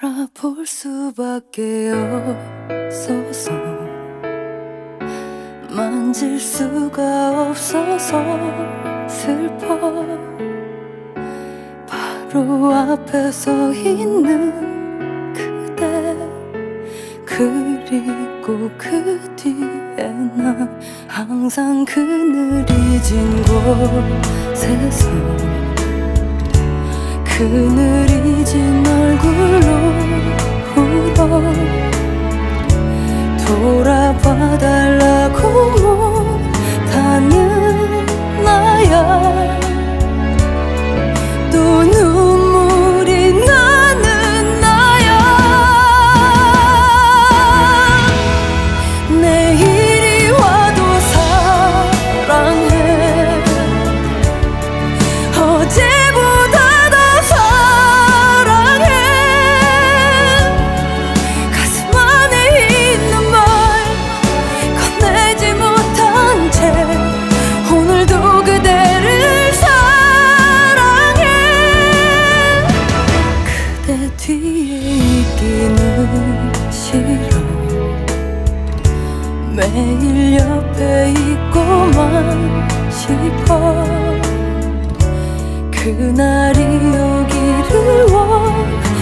바라볼 수밖에 없어서. 만질 수가 없어서 슬퍼. 바로 앞에 서 있는 그대 그리고 그 뒤에 난 항상 그늘이 진 곳에서 그늘이 진 얼굴로 울어. 돌아봐 달라고 못하는 나야. 또 눈물이 나는 나야. 내일이 와도 사랑해. 어제 뒤에 있기는 싫어. 매일 옆에 있고만 싶어. 그날이 오기를 원해